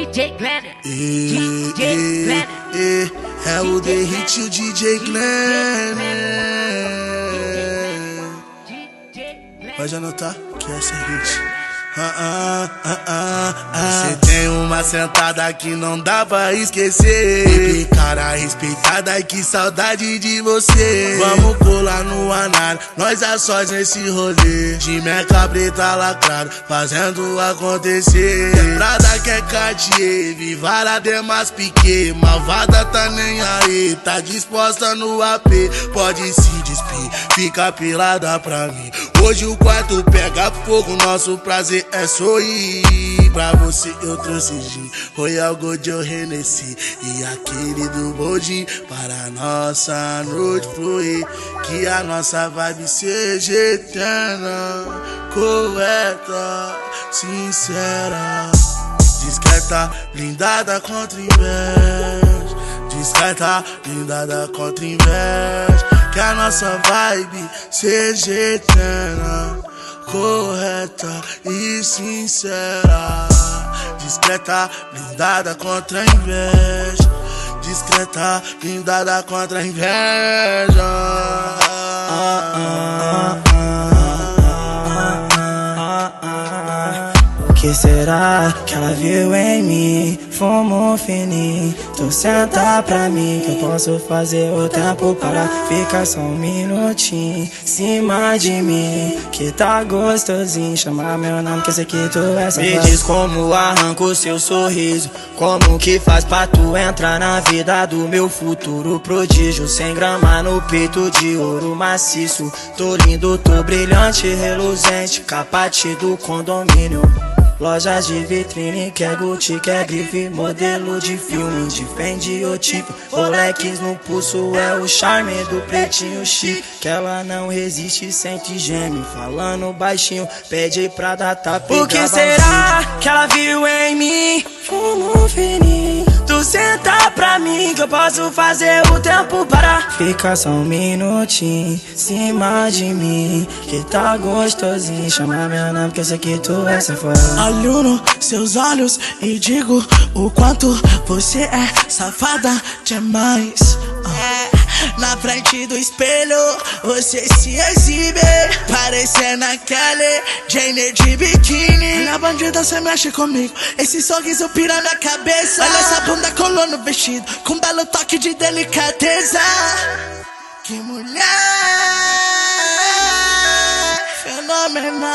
DJ Glenn. E, DJ e, Glenn. e, é o The Hit e o DJ Glenn. Pode anotar que essa é hit. Você tem uma sentada que não dá pra esquecer. Baby, cara respeitada e que saudade de você. Vamos colar no anar, nós a sós nesse rolê. De meca preta lacrado, fazendo acontecer. Prada que é Cartier, Vivara Demas Piquet. Malvada tá nem aí, tá disposta no AP. Pode se despir, fica pelada pra mim. Hoje o quarto pega fogo, nosso prazer é sorrir. Pra você eu trouxe gin, Royal Gold ou Hennessy E aquele do Bodin para nossa noite fluir Que a nossa vibe seja eterna, correta, sincera. Discreta, blindada contra inveja. Discreta, blindada contra inveja Que a nossa vibe seja eterna correta e sincera. Discreta, blindada contra a inveja. Discreta, blindada contra a inveja. Ah, ah, ah, que será que ela viu em mim? Fumo fininho, tu senta pra mim Que eu posso fazer o tempo parar Fica só um minutinho cima de mim. Que tá gostosinho Chamar meu nome que eu sei que tu é Me diz como arranco seu sorriso Como que faz pra tu entrar na vida do meu futuro? Prodígio Sem grama no peito de ouro maciço Tô lindo, tô brilhante, reluzente Capate do condomínio Lojas de vitrine, quer Gucci, quer grife Modelo de filme, de Fendi ou tipo. Rolex no pulso é o charme do pretinho chique. Que ela não resiste, sente geme Falando baixinho, pede pra dar tapa O que será que ela viu em mim? Fumo fininho. Tu senta pra mim que eu posso fazer o tempo parar. Fica só um minutinho cima de mim Que tá gostosinho. Chama meu nome que eu sei que tu é safada Olho nos seus olhos e digo o quanto você é safada demais. É, na frente do espelho você se exibe, parecendo aquele Jane de biquíni. Na bandida você mexe comigo, esse sorriso pira na cabeça. Olha essa bunda colou no vestido, com um belo toque de delicadeza. Que mulher fenomenal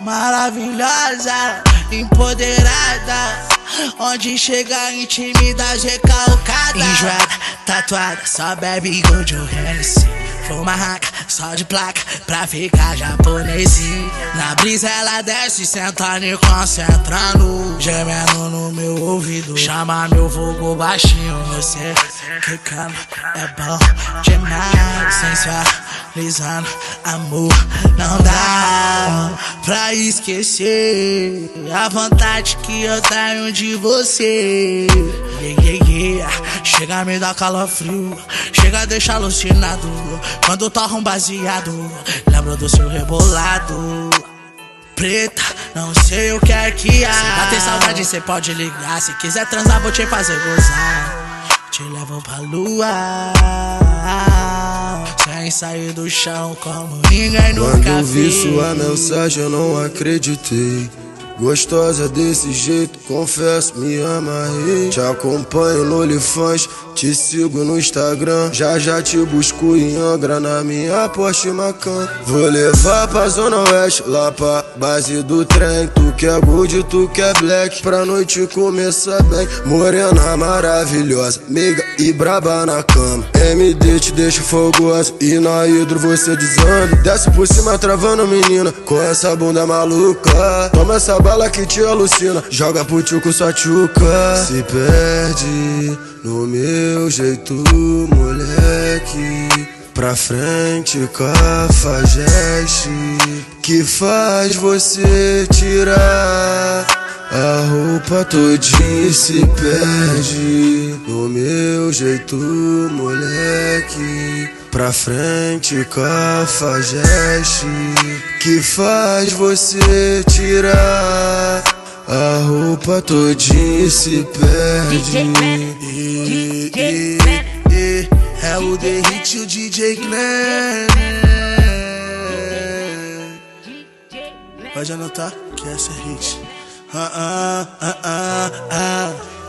maravilhosa, empoderada. Onde chega intimidade recalcada. Enjoada, tatuada, só bebe gold ou Hennessy. Raca, só de placa, pra ficar japonesinho. Na brisa ela desce, sentando e concentrando. Gemendo no meu ouvido, chama meu fogo baixinho. Você quicando é bom demais, sensualizando amor. Não dá pra esquecer a vontade que eu tenho de você. Yeah, yeah, yeah. Chega a me dar calafrio, chega a deixar alucinado. Quando toca um baseado, lembro do seu rebolado. Preta, não sei o que é que há. Se bater saudade, cê pode ligar. Se quiser transar, vou te fazer gozar. Te levo pra lua. Sem sair do chão como ninguém nunca Quando eu vi fez. sua mensagem, eu não acreditei. Gostosa desse jeito, confesso, me amarrei. Te acompanho no OnlyFans, te sigo no Instagram. Já já te busco em Angra na minha Porsche Macan. Vou levar pra Zona Oeste, lá pra base do trem. Tu quer gold, tu quer black, pra noite começar bem. Morena maravilhosa, meiga e braba na cama. MD te deixa fogosa e na hidro você desanda. Desce por cima travando menina, com essa bunda maluca. Toma essa bala que te alucina, joga pro com sua tchuca. Se perde no meu jeito, moleque. Pra frente, cafajeste Que faz você tirar a roupa todinha se perde No meu jeito, moleque Pra frente, cafajeste Que faz você tirar A roupa todinha se perde. E, é o The Hit e o DJ Glenn. Pode anotar que essa é hit. Ah, ah, ah, ah, ah.